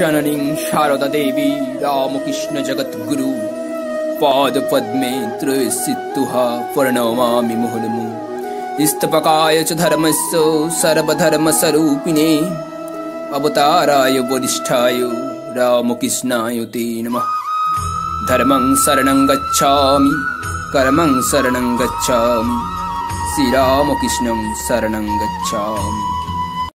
जननीं शारदादेवी रामकृष्णजगद्गुरु पादपद्मे त्रयसित्तुहा प्रणमामि मुहुर्मु। स्तपकाय च धर्मस्य सर्वधर्मस्वरूपिणे अवताराय वरिष्ठाय रामकृष्णाय ते नमः। धर्मं शरणं गच्छामि कर्मं शरणं गच्छामि श्रीरामकृष्णं शरणं गच्छामि।